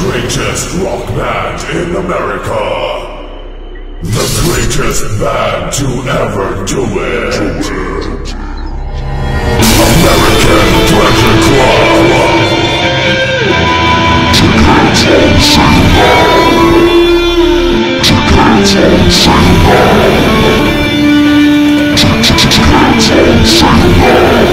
greatest rock band in America. The greatest band to ever do it. American Pleasure Club. Tickets on sale now. Tickets on sale now. Tickets on sale now.